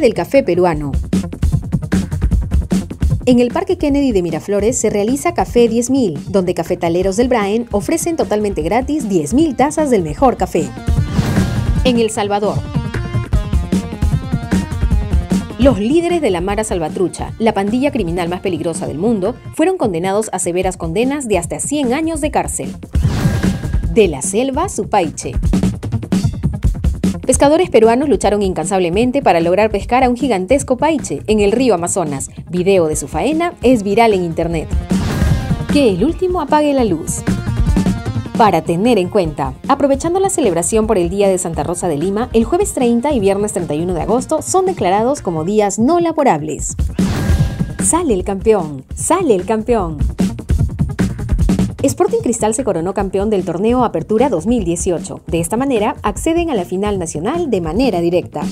Del Café Peruano. En el Parque Kennedy de Miraflores se realiza Café 10.000, donde cafetaleros del Braen ofrecen totalmente gratis 10.000 tazas del mejor café. En El Salvador. Los líderes de la Mara Salvatrucha, la pandilla criminal más peligrosa del mundo, fueron condenados a severas condenas de hasta 100 años de cárcel. De la selva Supaiche. Pescadores peruanos lucharon incansablemente para lograr pescar a un gigantesco paiche en el río Amazonas. Video de su faena es viral en internet. Que el último apague la luz. Para tener en cuenta, aprovechando la celebración por el Día de Santa Rosa de Lima, el jueves 30 y viernes 31 de agosto son declarados como días no laborables. Sale el campeón, sale el campeón. Sporting Cristal se coronó campeón del torneo Apertura 2018. De esta manera, acceden a la final nacional de manera directa.